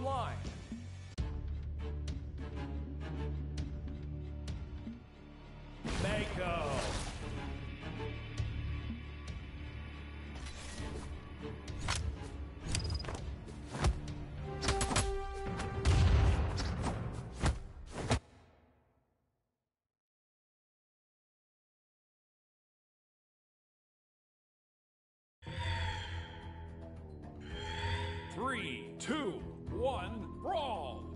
Online. Mako. Three, two, one, brawl!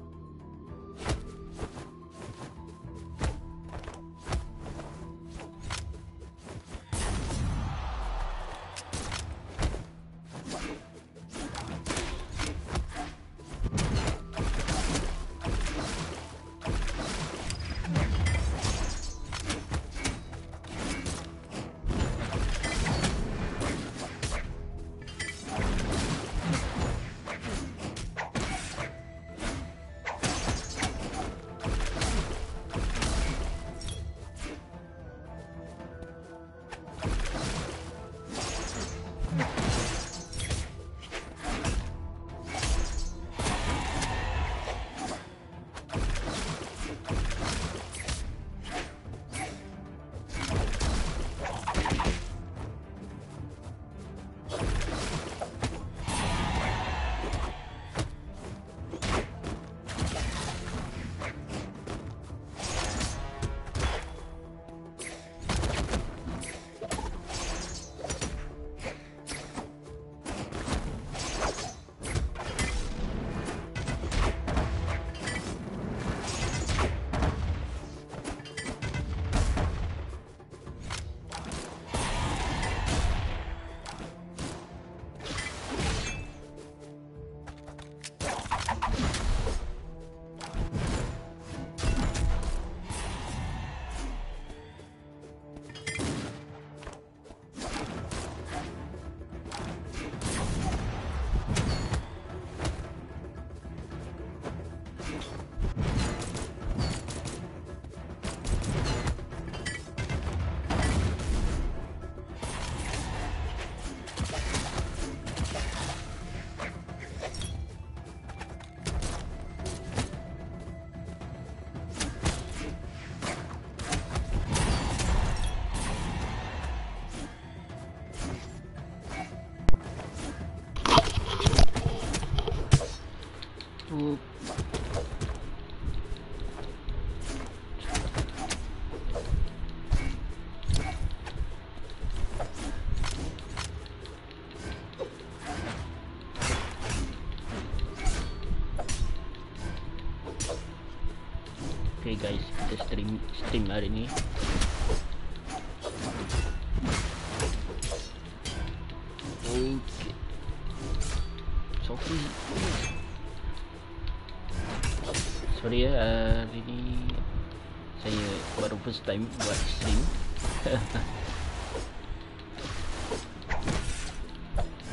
Okay guys, kita stream stream hari ni. Saya baru first time buat stream.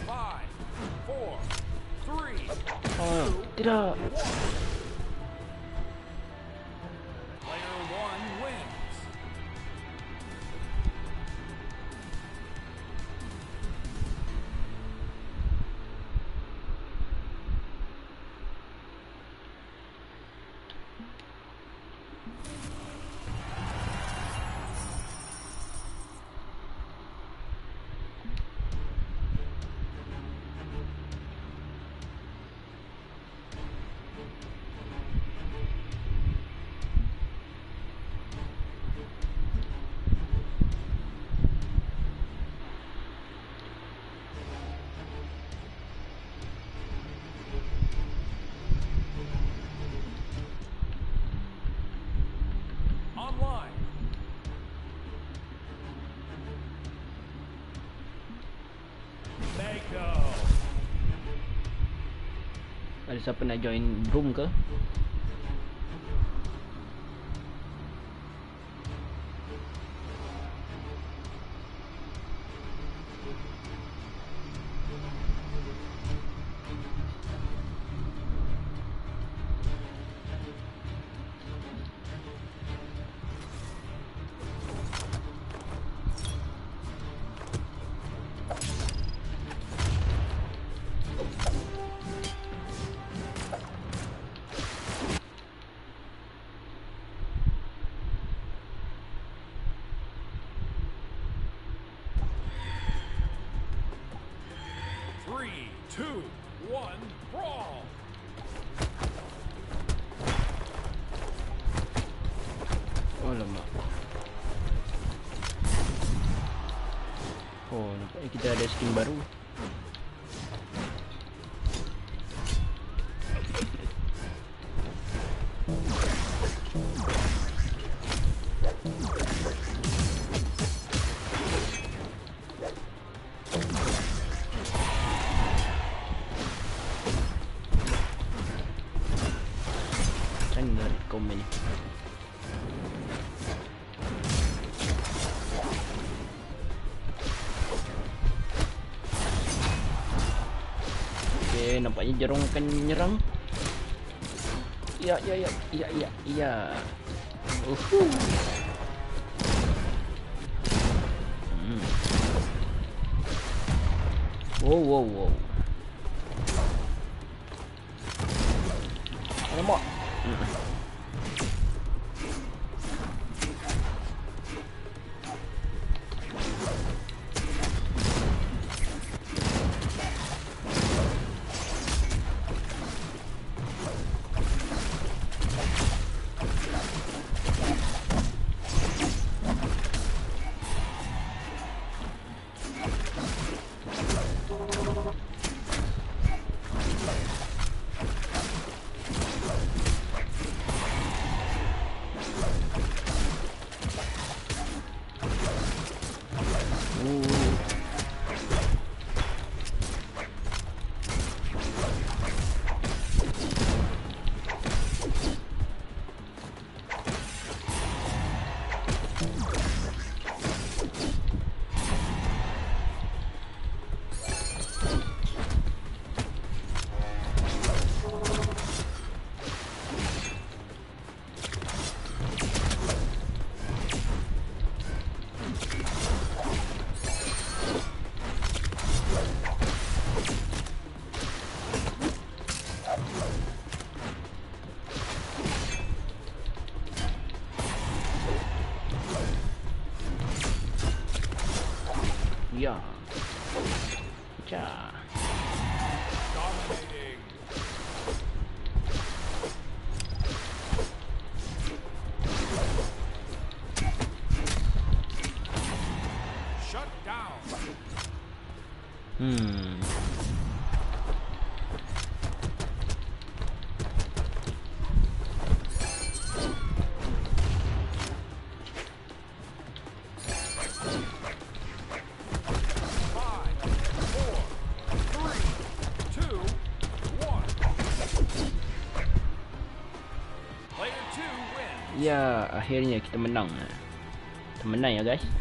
Five, four, three, oh, tidak. player Ada siapa nak join room ke? Kita ada skin baru. Nampaknya jerung akan menyerang. Ya, ya, ya, ya, ya, ya. Uhu. Hmm. Wow, wow, wow. Alamak. Hmm. Shut down. Hmm. Five, four, three, two, one. Player two wins. Ya, akhirnya kita menang. Kita menang ya guys.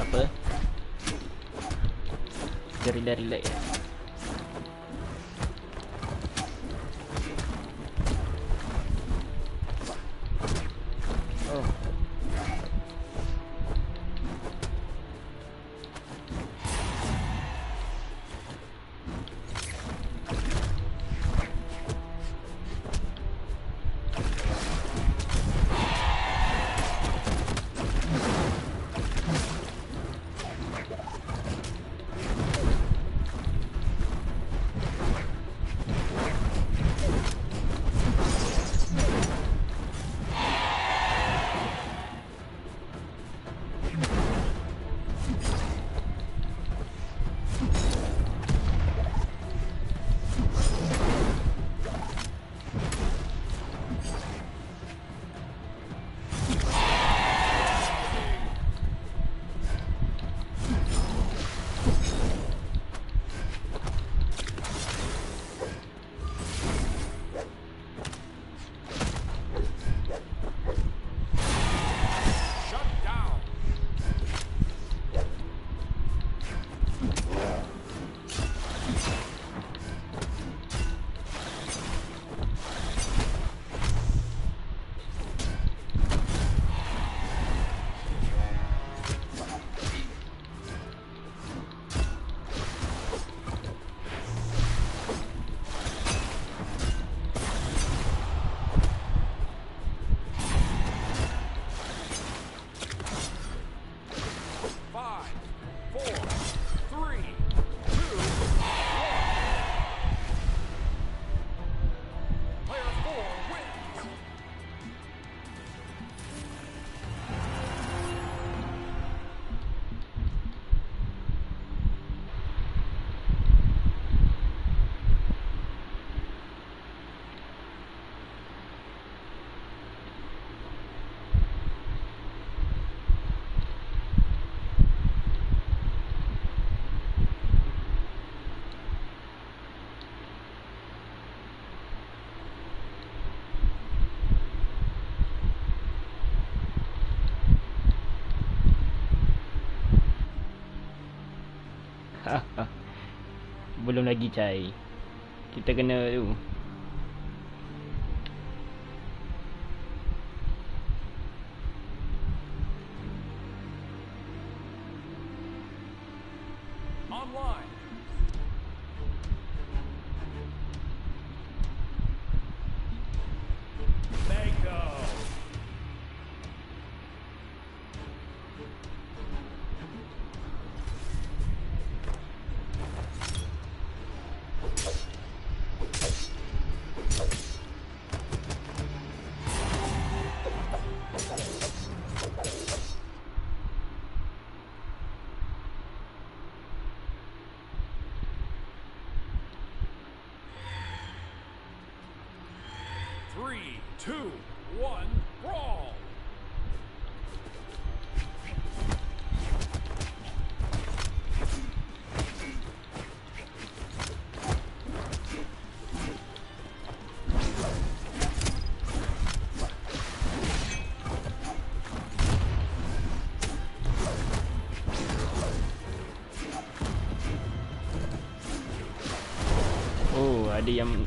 apa kita relax-relax ya. Cai. Kita kena tu. Three, two, one, brawl. Oh, yang